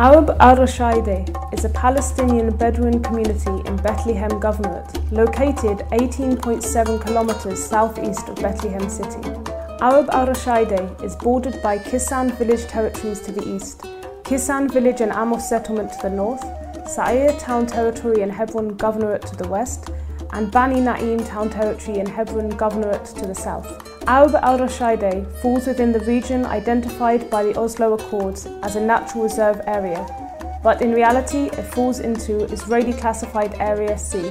Arab al Rashaide is a Palestinian Bedouin community in Bethlehem Governorate, located 18.7 kilometers southeast of Bethlehem City. Arab al Rashaide is bordered by Kisan village territories to the east, Kisan village and Amos settlement to the north, Sa'ir town territory and Hebron Governorate to the west, and Bani Na'im town territory and Hebron Governorate to the south. Arab al Rashaide falls within the region identified by the Oslo Accords as a natural reserve area, but in reality it falls into Israeli classified Area C.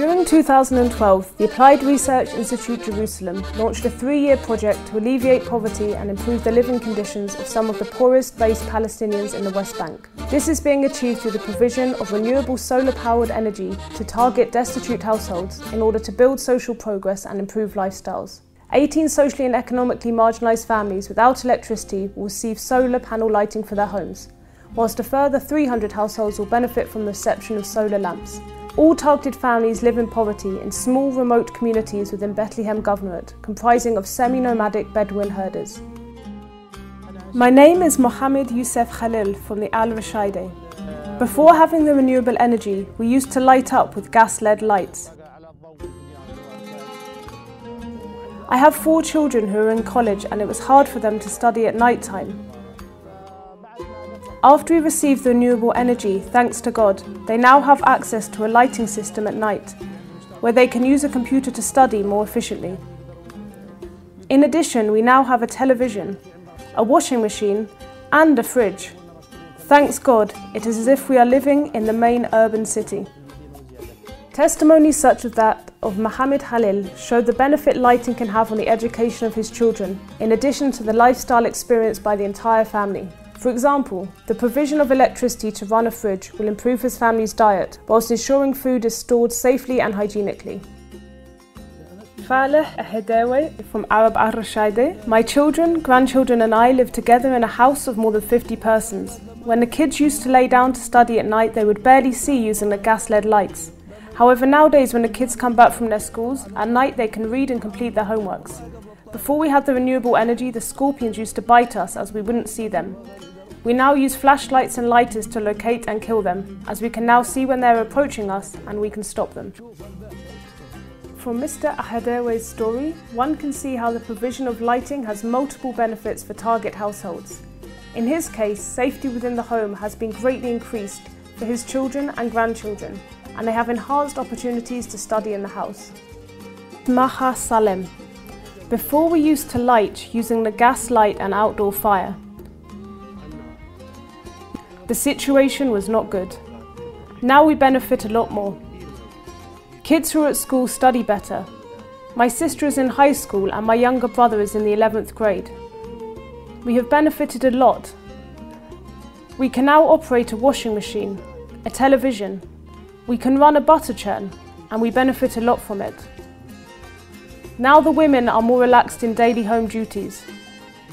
During 2012, the Applied Research Institute Jerusalem launched a three-year project to alleviate poverty and improve the living conditions of some of the poorest-based Palestinians in the West Bank. This is being achieved through the provision of renewable solar-powered energy to target destitute households in order to build social progress and improve lifestyles. 18 socially and economically marginalised families without electricity will receive solar panel lighting for their homes, whilst a further 300 households will benefit from the reception of solar lamps. All targeted families live in poverty in small remote communities within Bethlehem Governorate, comprising of semi-nomadic Bedouin herders. My name is Mohammed Youssef Khalil from the Al Rashaide. Before having the renewable energy, we used to light up with gas-led lights. I have four children who are in college and it was hard for them to study at night time. After we received the renewable energy, thanks to God, they now have access to a lighting system at night, where they can use a computer to study more efficiently. In addition, we now have a television, a washing machine, and a fridge. Thanks God, it is as if we are living in the main urban city. Testimonies such as that of Mohammed Khalil show the benefit lighting can have on the education of his children, in addition to the lifestyle experienced by the entire family. For example, the provision of electricity to run a fridge will improve his family's diet whilst ensuring food is stored safely and hygienically. Faleh from Arab Al. My children, grandchildren, and I live together in a house of more than 50 persons. When the kids used to lay down to study at night, they would barely see using the gas led lights. However, nowadays, when the kids come back from their schools, at night they can read and complete their homeworks. Before we had the renewable energy, the scorpions used to bite us as we wouldn't see them. We now use flashlights and lighters to locate and kill them, as we can now see when they're approaching us and we can stop them. From Mr. Ahadewe's story, one can see how the provision of lighting has multiple benefits for target households. In his case, safety within the home has been greatly increased for his children and grandchildren, and they have enhanced opportunities to study in the house. Maha Salem. Before we used to light using the gas light and outdoor fire. The situation was not good. Now we benefit a lot more. Kids who are at school study better. My sister is in high school and my younger brother is in the 11th grade. We have benefited a lot. We can now operate a washing machine, a television. We can run a butter churn and we benefit a lot from it. Now the women are more relaxed in daily home duties.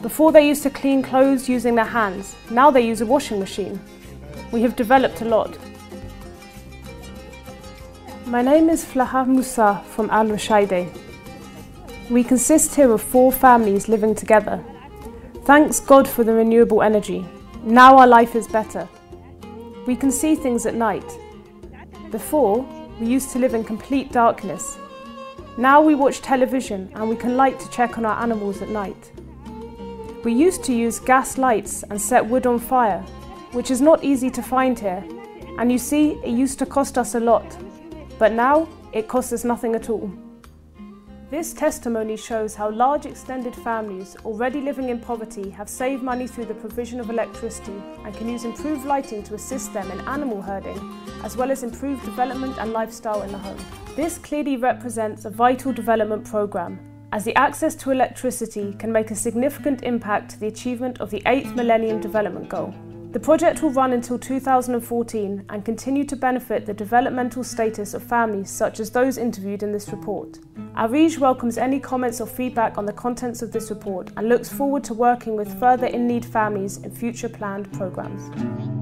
Before they used to clean clothes using their hands, now they use a washing machine. We have developed a lot. My name is Flaha Musa from Al Rashaide. We consist here of four families living together. Thanks God for the renewable energy. Now our life is better. We can see things at night. Before, we used to live in complete darkness. Now we watch television and we can light to check on our animals at night. We used to use gas lights and set wood on fire, which is not easy to find here. And you see, it used to cost us a lot, but now it costs us nothing at all. This testimony shows how large extended families already living in poverty have saved money through the provision of electricity and can use improved lighting to assist them in animal herding, as well as improved development and lifestyle in the home. This clearly represents a vital development programme as the access to electricity can make a significant impact to the achievement of the 8th Millennium Development Goal. The project will run until 2014 and continue to benefit the developmental status of families such as those interviewed in this report. Arij welcomes any comments or feedback on the contents of this report and looks forward to working with further in-need families in future planned programmes.